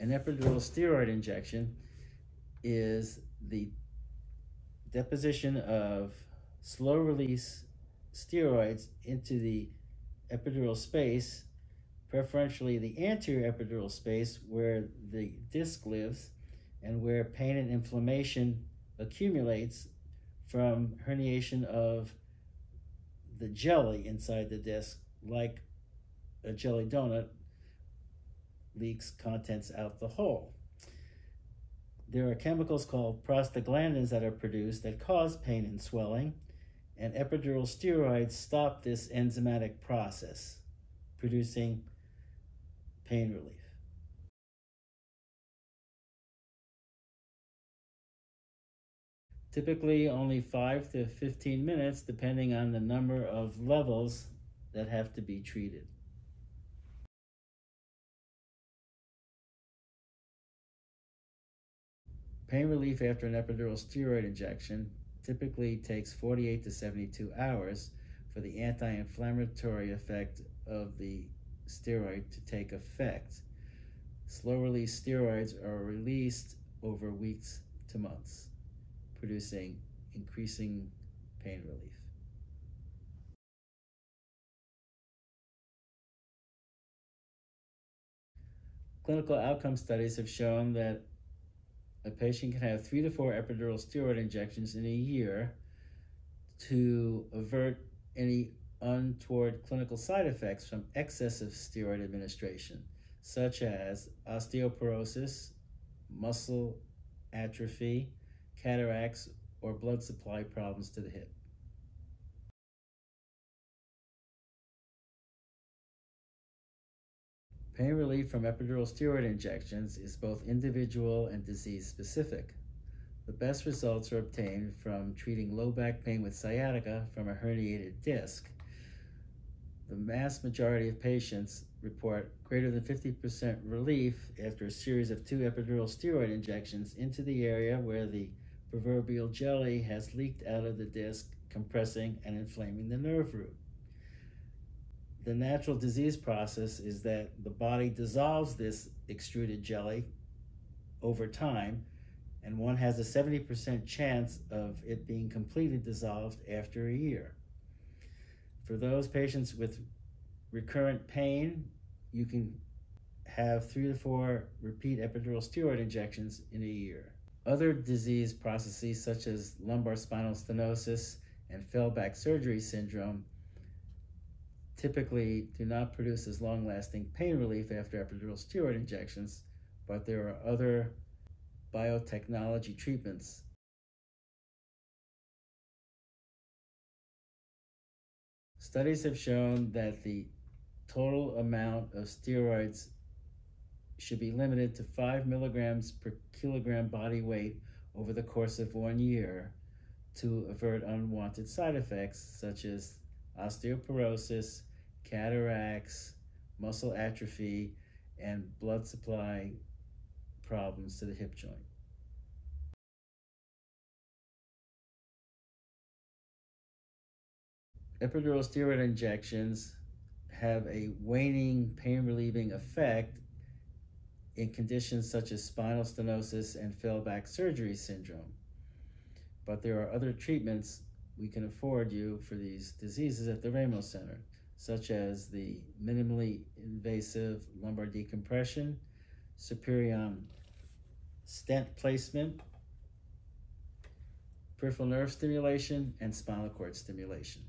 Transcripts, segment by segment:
An epidural steroid injection is the deposition of slow release steroids into the epidural space, preferentially the anterior epidural space where the disc lives and where pain and inflammation accumulates from herniation of the jelly inside the disc, like a jelly donut leaks contents out the hole. There are chemicals called prostaglandins that are produced that cause pain and swelling, and epidural steroids stop this enzymatic process, producing pain relief. Typically only 5 to 15 minutes depending on the number of levels that have to be treated. Pain relief after an epidural steroid injection typically takes 48 to 72 hours for the anti-inflammatory effect of the steroid to take effect. Slow release steroids are released over weeks to months, producing increasing pain relief. Clinical outcome studies have shown that a patient can have three to four epidural steroid injections in a year to avert any untoward clinical side effects from excessive steroid administration, such as osteoporosis, muscle atrophy, cataracts, or blood supply problems to the hip. Pain relief from epidural steroid injections is both individual and disease specific. The best results are obtained from treating low back pain with sciatica from a herniated disc. The vast majority of patients report greater than 50% relief after a series of two epidural steroid injections into the area where the proverbial jelly has leaked out of the disc, compressing and inflaming the nerve root the natural disease process is that the body dissolves this extruded jelly over time, and one has a 70% chance of it being completely dissolved after a year. For those patients with recurrent pain, you can have three to four repeat epidural steroid injections in a year. Other disease processes, such as lumbar spinal stenosis and failed back surgery syndrome, typically do not produce as long lasting pain relief after epidural steroid injections, but there are other biotechnology treatments. Studies have shown that the total amount of steroids should be limited to 5 milligrams per kilogram body weight over the course of one year to avert unwanted side effects such as osteoporosis, cataracts, muscle atrophy, and blood supply problems to the hip joint. Epidural steroid injections have a waning pain relieving effect in conditions such as spinal stenosis and failed back surgery syndrome. But there are other treatments we can afford you for these diseases at the Ramos Center such as the minimally invasive lumbar decompression, Superion stent placement, peripheral nerve stimulation, and spinal cord stimulation.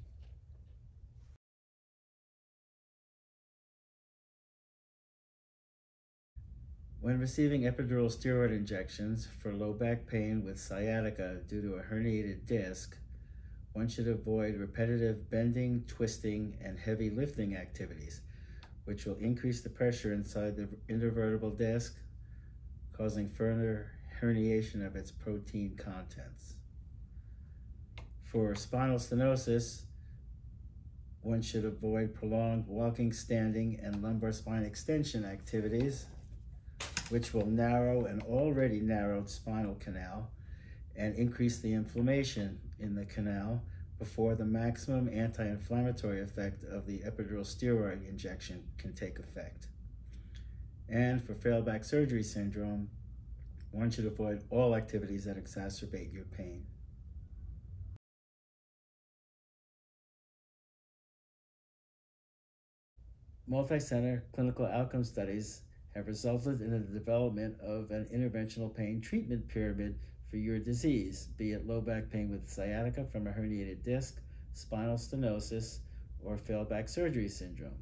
When receiving epidural steroid injections for low back pain with sciatica due to a herniated disc, one should avoid repetitive bending, twisting, and heavy lifting activities, which will increase the pressure inside the intervertebral disc, causing further herniation of its protein contents. For spinal stenosis, one should avoid prolonged walking, standing, and lumbar spine extension activities, which will narrow an already narrowed spinal canal and increase the inflammation in the canal before the maximum anti-inflammatory effect of the epidural steroid injection can take effect. And for failed back surgery syndrome, one should avoid all activities that exacerbate your pain. Multi-center clinical outcome studies have resulted in the development of an interventional pain treatment pyramid for your disease, be it low back pain with sciatica from a herniated disc, spinal stenosis, or failed back surgery syndrome.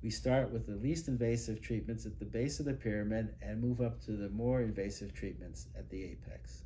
We start with the least invasive treatments at the base of the pyramid and move up to the more invasive treatments at the apex.